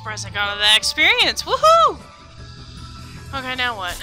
surprised I got all that experience. Woohoo! Okay, now what?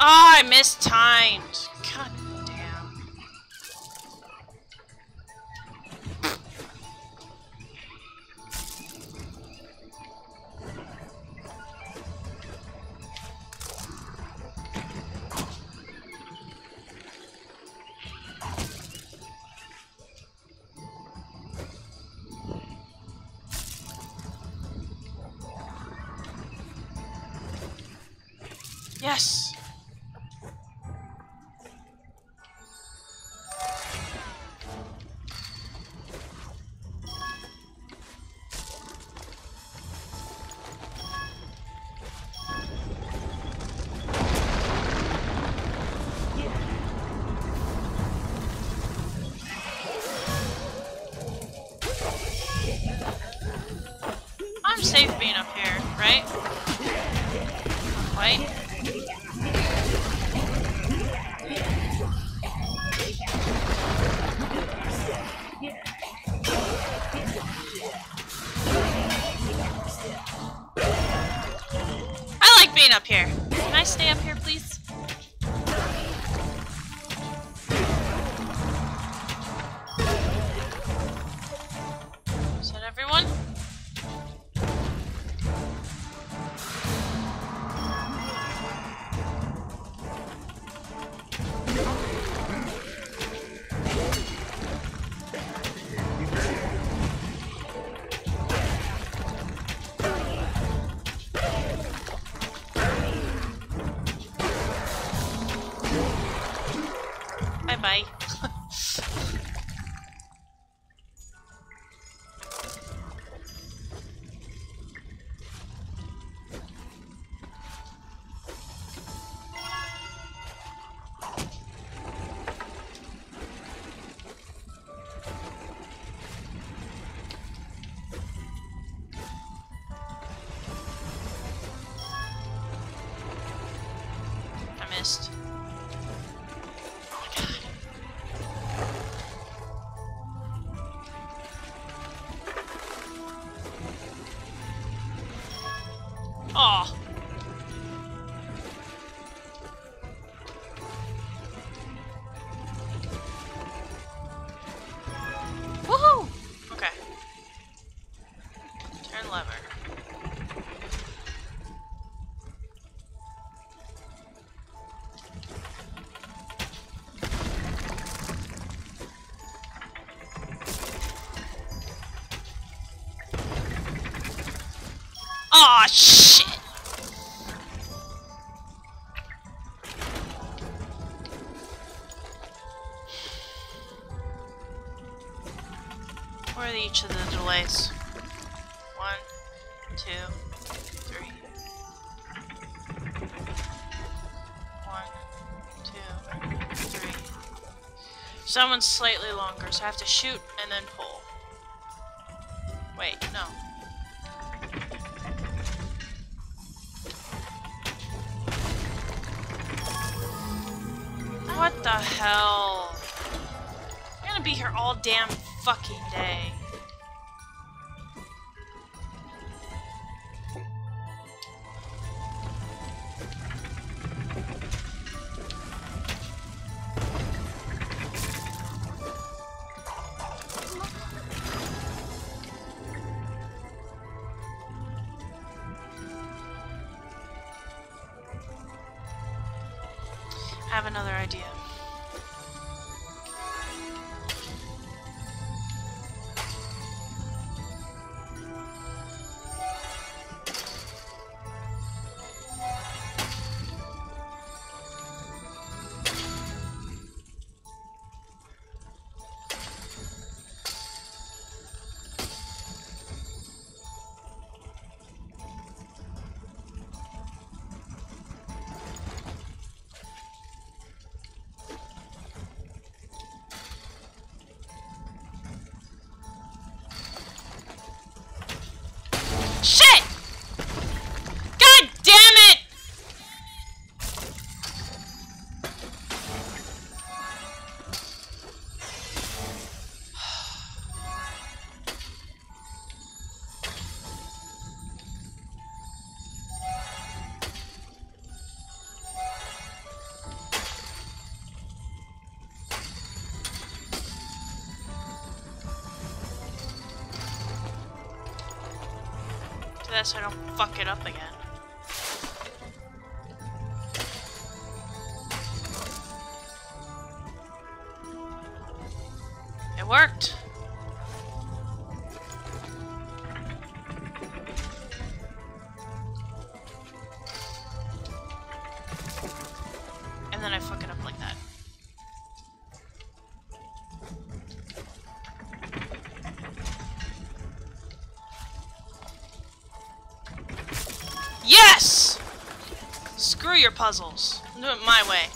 Oh, I mistimed. Yes! safe being up here, right? Wait. Can I stay up here, please? Bye-bye. Missed. Aw, shit! Where are each of the delays? Two, three. One, two, three. Someone's slightly longer, so I have to shoot and then pull. Wait, no. What the hell? I'm gonna be here all damn fucking day. Have another idea. That so I don't fuck it up again. Yes! Screw your puzzles. Do it my way.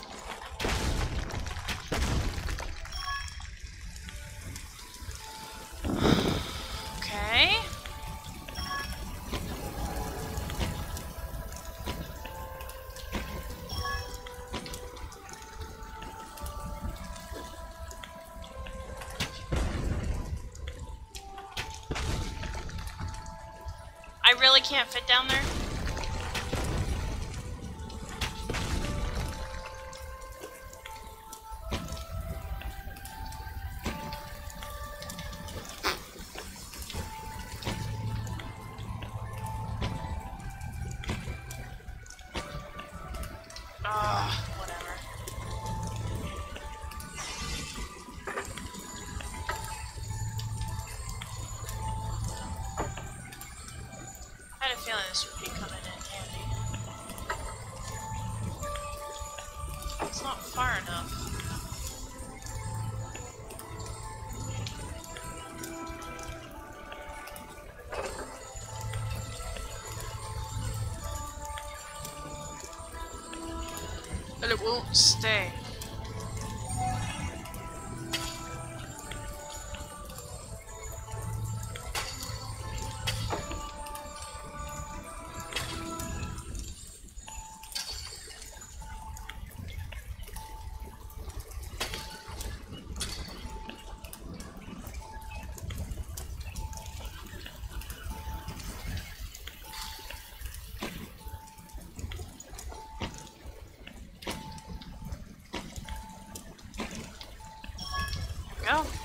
Okay. I really can't fit down there? Whatever. I had a feeling this would be coming But it won't stay. go.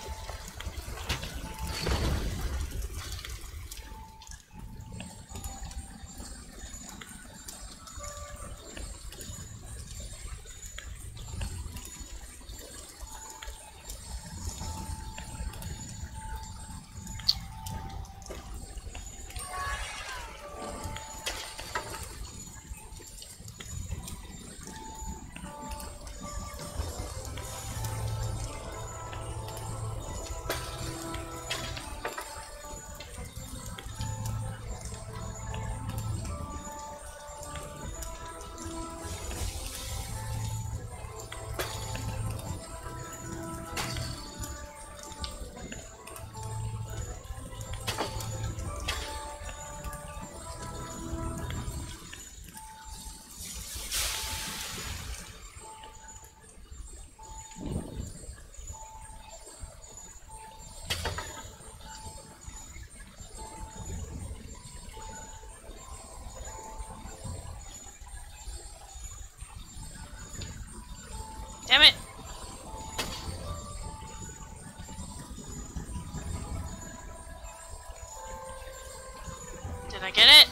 Did I get it?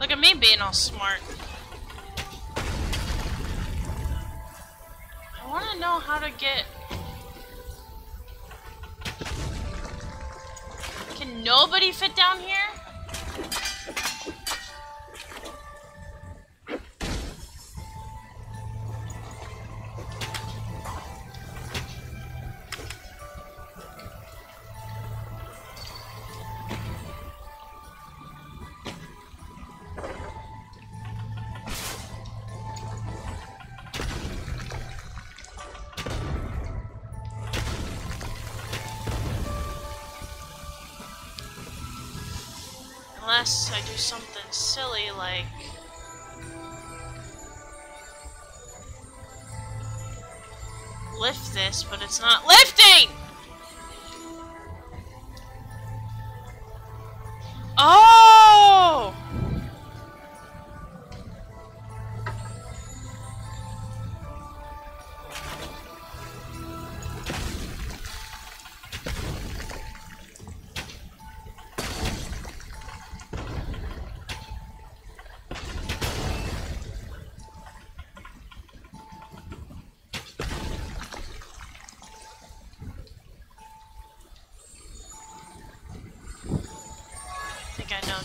Look at me being all smart. I want to know how to get... Can nobody fit down here? Unless I do something silly like... Lift this, but it's not lifting! Oh!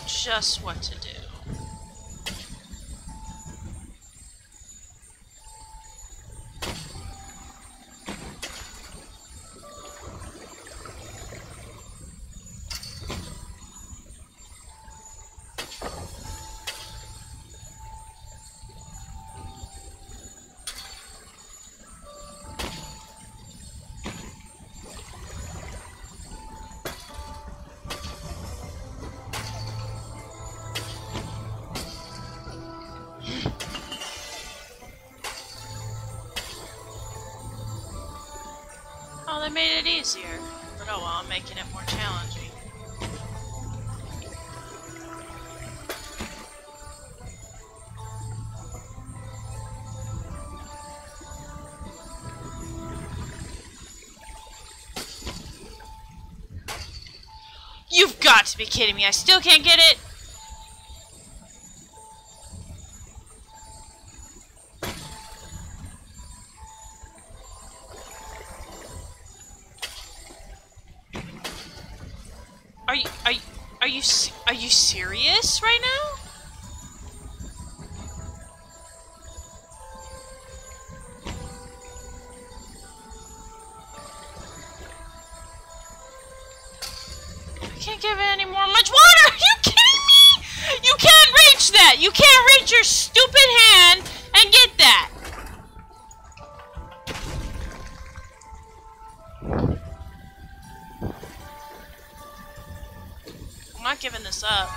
Just what to do. Oh, made it easier. But oh well, I'm making it more challenging. You've got to be kidding me. I still can't get it. Give it any more much water. Are you kidding me? You can't reach that. You can't reach your stupid hand and get that. I'm not giving this up.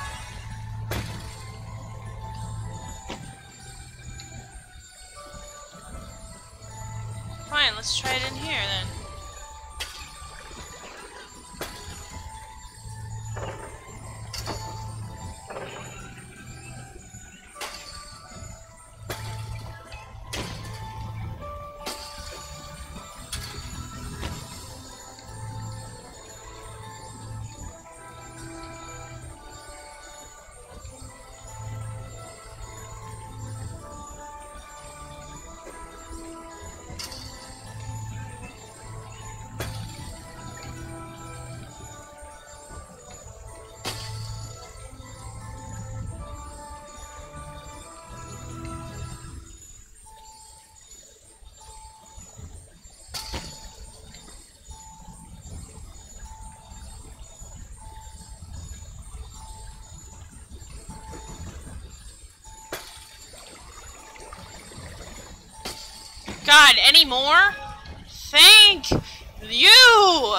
Fine, let's try it in here then. God, any more? Thank you!